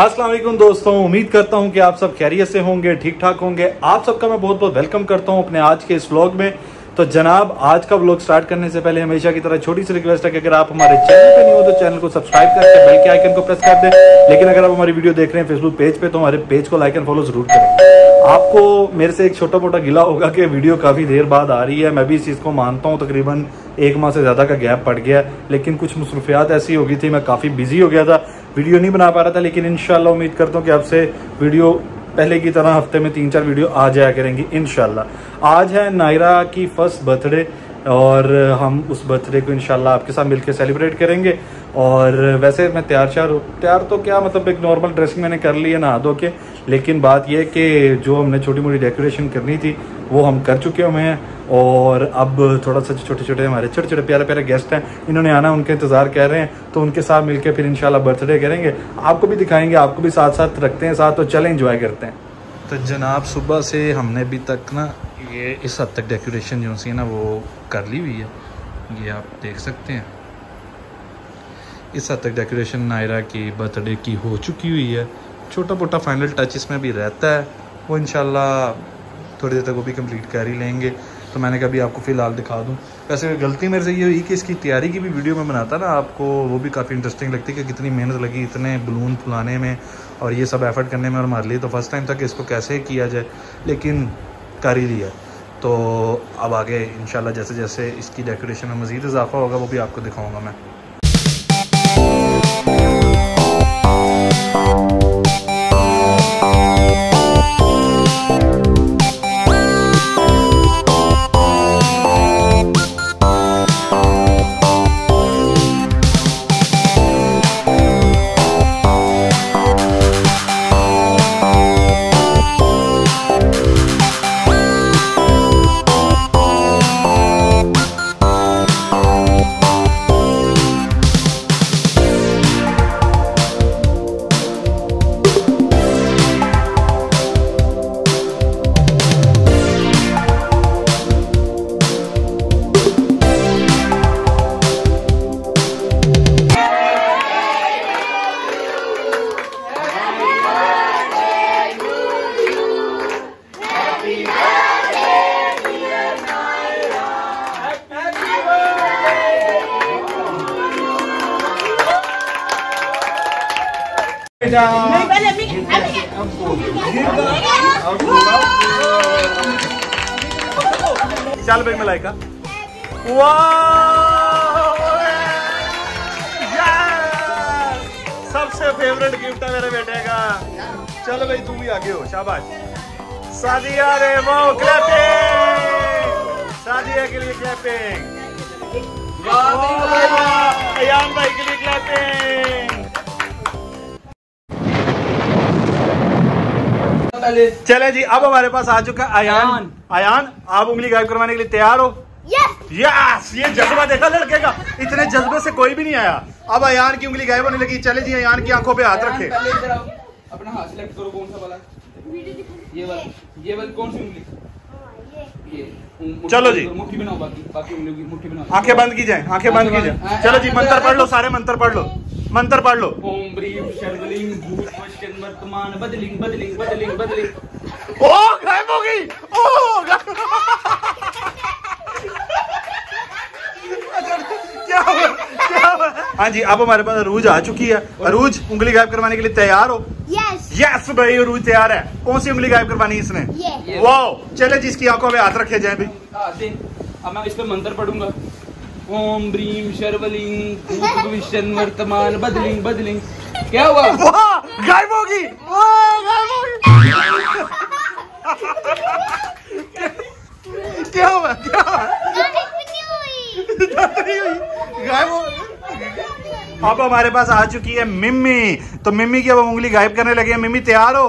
वालेकुम दोस्तों, उम्मीद करता हूँ कि आप सब खैरियत से होंगे ठीक ठाक होंगे। आप सबका मैं बहुत बहुत वेलकम करता हूँ अपने आज के इस व्लॉग में। तो जनाब, आज का व्लॉग स्टार्ट करने से पहले हमेशा की तरह छोटी सी रिक्वेस्ट है कि अगर आप हमारे चैनल पे नहीं हो तो चैनल को सब्सक्राइब करके बेल के आइकन को प्रेस कर दें। लेकिन अगर आप हमारी वीडियो देख रहे हैं फेसबुक पेज पे तो हमारे पेज को लाइक एंड फॉलो ज़रूर करें। आपको मेरे से एक छोटा मोटा गिला होगा कि वीडियो काफ़ी देर बाद आ रही है। मैं भी इस चीज़ को मानता हूँ, तकरीबन एक माह से ज़्यादा का गैप पड़ गया लेकिन कुछ मसरूफियात ऐसी हो गई थी, मैं काफ़ी बिज़ी हो गया था। वीडियो नहीं बना पा रहा था, लेकिन इनशाला उम्मीद करता हूँ कि आपसे वीडियो पहले की तरह हफ़्ते में तीन चार वीडियो आ जाया करेंगी इनशाला आज है नायरा की फ़र्स्ट बर्थडे, और हम उस बर्थडे को इनशाला आपके साथ मिलकर सेलिब्रेट करेंगे। और वैसे मैं तैयार श्यार तैयार तो क्या मतलब एक नॉर्मल ड्रेसिंग मैंने कर ली है, नहा धो के, लेकिन बात यह कि जो हमने छोटी मोटी डेकोरेशन करनी थी, वो हम कर चुके हुए हैं। और अब थोड़ा सा छोटे छोटे हमारे छोटे छोटे प्यारे प्यारे गेस्ट हैं, इन्होंने आना, उनके इंतज़ार कर रहे हैं तो उनके साथ मिलकर फिर इंशाल्लाह बर्थडे करेंगे। आपको भी दिखाएँगे, आपको भी साथ साथ रखते हैं, साथ तो चले इंजॉय करते हैं। तो जनाब, सुबह से हमने अभी तक ना, ये इस हद तक डेकोरेशन जो सी ना, वो कर ली हुई है। ये आप देख सकते हैं। इस हद तक डेकोरेशन नायरा की बर्थडे की हो चुकी हुई है। छोटा मोटा फाइनल टच इसमें भी रहता है। वो इनशाला थोड़ी देर तक वो भी कंप्लीट कर ही लेंगे। तो मैंने कहा, अभी आपको फ़िलहाल दिखा दूँ। वैसे गलती मेरे से ये हुई कि इसकी तैयारी की भी वीडियो में बनाता ना, आपको वो भी काफ़ी इंटरेस्टिंग लगती है कि कितनी मेहनत लगी इतने बलून फुलाने में और ये सब एफर्ट करने में और मार लिए तो फ़र्स्ट टाइम था कि इसको कैसे किया जाए, लेकिन कर ही लिया। तो अब आगे इन जैसे जैसे इसकी डेकोरेशन में मज़ीद इजाफा होगा, वो भी आपको दिखाऊँगा मैं। चल भाई मलाइका सबसे फेवरेट गिफ्ट है मेरे बेटे का। चल भाई तू भी आगे हो शाबाश। सादिया रे वो क्लैपिंग सादिया के लिए क्लैपिंग अयान भाई के लिए क्लैपिंग चले। जी अब हमारे पास आ चुका अयान। अयान। आप उंगली गायब करवाने के लिए तैयार हो? यस ये जज्बा देखा लड़के का। इतने जज्बे से कोई भी नहीं आया। अब अयान की उंगली गायब होने लगी। चले जी अयान की आँखों पे हाथ रखे। अपना हाथ सिलेक्ट करो कौन सा वाला? ये वाला। ये वाली कौन सी उंगली? चलो जी। मुट्ठी बनाओ बाकी बाकी उंगलियों की मुट्ठी बनाओ आँखें बंद की जाए आँखें बंद की जाए। चलो जी मंत्र पढ़ लो सारे मंत्र पढ़ लो। मंत्र पढ़ लो। ओम ब्रीम शर्वलिंग भूत पश्चिम वर्तमान बदलिंग बदलिंग बदलिंग बदलिंग। ओ गायब हो गई। ओ गायब- क्या हुआ? क्या हुआ? हाँ जी अब हमारे पास अरूज आ चुकी है। अरूज उंगली गायब करवाने के लिए तैयार हो? यस यस भाई अरूज तैयार है। कौन सी उंगली गायब करवानी है इसने? वाओ चले जी इसकी आँखों पे हाथ रखे जाए भी हाँ, अब मैं इस पे मंत्र पढ़ूँगा। ओम ब्रीम शर्वलिंग वर्तमान बदलिंग बदलिंग क्या हुआ? गायब होगी। वाह गायब होगी क्या हुआ क्या हुआ? गायब हो अब हमारे पास आ चुकी है मिम्मी। तो मिम्मी की अब उंगली गायब करने लगे हैं। मिम्मी तैयार हो?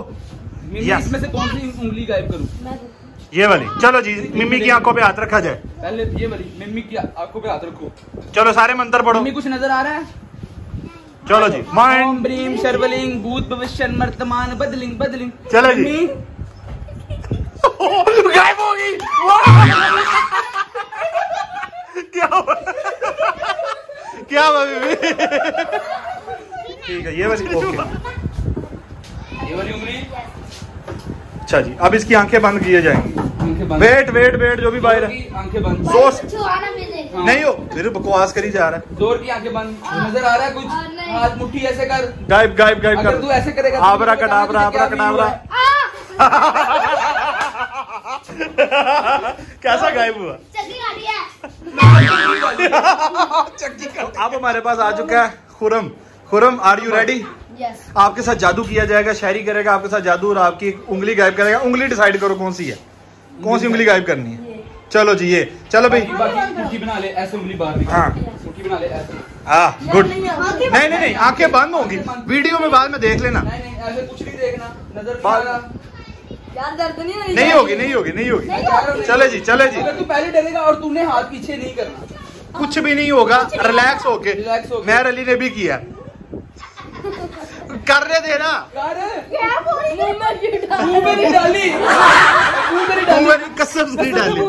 मैं Yes. इसमें से कौन सी उंगली गायब करूँ? ये वाली। चलो जी मिम्मी की आँखों पे हाथ रखा जाए। पहले ये वाली मम्मी की आँखों पे हाथ रखो। चलो सारे मंत्र पढ़ो मम्मी कुछ नज़र आ रहा है? चलो जी माइंड ओम ब्रीम शर्वलिंग भूत भविष्य वर्तमान बदलिंग बदलिंग। चलो जी। गायब हो गई। क्या हुआ? क्या हुआ बीबी ठीक है ये वाली ओके। ये वाली उंगली? अच्छा जी अब इसकी आँखें बंद किए जाएँगी। वेट वेट वेट जो भी बाहर है। नहीं हो फिर बकवास करी जा रहा है। ज़ोर की आँखें बंद। नज़र आ रहा है कुछ? हाथ मुट्ठी ऐसे कर। गायब गायब गायब कर। तू ऐसे करेगा तो आबरा कटाबरा आबरा कटाबरा। कैसा गायब हुआ? चली आ रही है। अब हमारे पास आ चुका है। Khurram Khurram are you ready आपके साथ जादू किया जाएगा शायरी करेगा आपके साथ जादू और आपकी उंगली गायब करेगा। उंगली डिसाइड करो कौन सी है। कौन सी उंगली गायब करनी है? चलो जी ये। चलो भाई। बाकी बाकी मुट्ठी बना ले ऐसे उंगली बाहर हाँ। बना ले ऐसे। हाँ गुड नहीं नहीं नहीं आँखें बंद होंगी। वीडियो में बाद में देख लेना। नहीं नहीं ऐसे कुछ नहीं देखना। नज़र नहीं आ बात- रहा यार दर्द नहीं रही नहीं होगी नहीं होगी नहीं होगी। चले जी चले जी। तू पहले डरेगा और तूने हाथ पीछे नहीं करना। कुछ भी नहीं होगा। रिलैक्स होके। मेहर अली ने भी किया। है डाल। डाली। मुँह में कसम से नहीं डाली।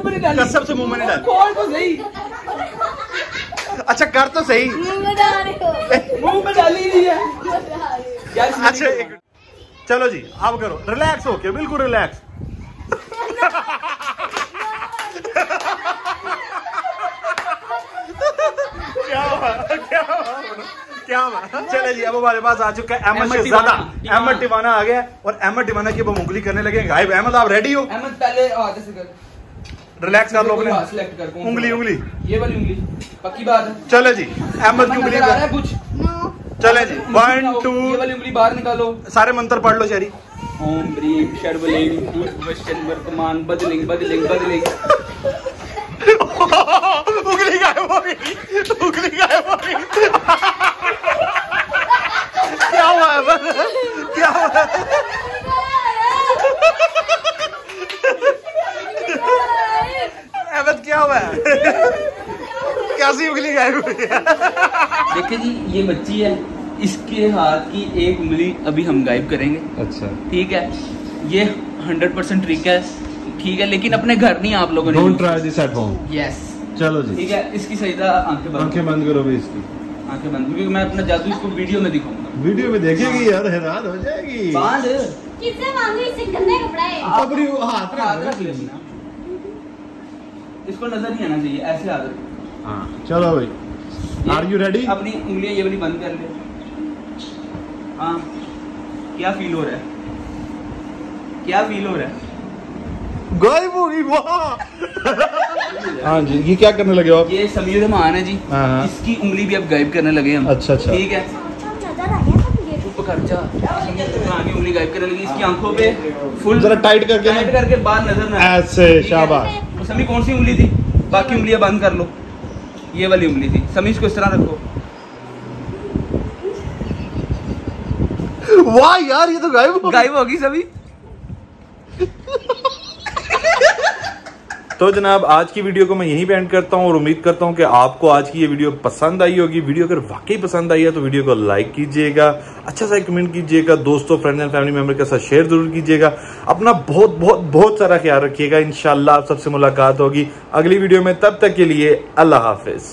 कसम से मुँह में नहीं डाली। खोल तो सही। अच्छा कर तो सही। मुँह में डाल। रही हो मुँह में डाली नहीं है। अच्छा एक चलो जी अब करो। रिलैक्स होके बिल्कुल रिलैक्स क्या हुआ क्या हुआ क्या चले जी अब हमारे पास आ चुका है अहमद शहजादा अहमद टिवाना आ गया और अहमद टिवाना की अब उंगली करने लगे गायब अहमद आप रेडी हो? अहमद पहले रिलैक्स कर। लो अपने सा उंगली उंगली। ये वाली उंगली पक्की बात है। चले जी अहमद की उंगली है कुछ? नो चले जी वन ये टू वाली उंगली बाहर निकालो। सारे मंत्र पढ़ लो शरी ओम ब्रीम शर्वलिंग वर्तमान बदलिंग बदलिंग बदलिंग। उंगली गायब हो गई हो क्या हुआ अहमद क्या हुआ? अहमद क्या हुआ कैसी उंगली गायब हुई? है देखिए जी ये बच्ची है। इसके हाथ की एक उंगली अभी हम गायब करेंगे। अच्छा। ठीक है? ये हंड्रेड परसेंट ट्रिक है। ठीक है लेकिन अपने घर नहीं आप लोगों ने try this at home yes चलो जी। ठीक है इसकी सही तरह आँखें बंद बंद करो भी इसकी। आँखें बंद क्योंकि मैं अपना जादू इसको वीडियो में दिखाऊँगा। वीडियो में देखेगी यार हैरान हो जाएगी। बाँध। किससे मांगू? इससे गंदे कपड़ा। है अपनी वो हाथ में हाथ रख ले अपना। इसको नज़र नहीं आना चाहिए ऐसे हाथ रख। हाँ चलो भाई। आर यू रेडी अपनी उंगलियाँ ये वाली बंद कर ले। हाँ क्या फील हो रहा है? क्या फील हो रहा है? गायब हो गई वाह। हाँ जी ये क्या करने लगे हो आप? ये समीर रहमान है जी। हाँ, हाँ। इसकी उंगली भी अब गायब करने लगे हम। अच्छा, अच्छा। ठीक है। नज़र आ गया था मुझे चुप कर जा हाँ, की उंगली गायब करने लगी। इसकी आँखों पे फुल जरा टाइट करके टाइट करके बाहर नज़र ना ऐसे शाबाश। समी कौन सी उंगली थी? बाकी उंगलियाँ बंद कर लो। ये वाली उंगली थी। समी इसको इस तरह रखो। वाह यार ये तो गायब हो गायब होगी सभी? तो जनाब, आज की वीडियो को मैं यहीं पे एंड करता हूँ और उम्मीद करता हूँ कि आपको आज की ये वीडियो पसंद आई होगी। वीडियो अगर वाकई पसंद आई है तो वीडियो को लाइक कीजिएगा अच्छा सा कमेंट कीजिएगा, दोस्तों फ्रेंड्स एंड फैमिली मेंबर के साथ शेयर ज़रूर कीजिएगा। अपना बहुत बहुत बहुत सारा ख्याल रखिएगा। इन आप सबसे मुलाकात होगी अगली वीडियो में। तब तक के लिए अल्लाह हाफिज।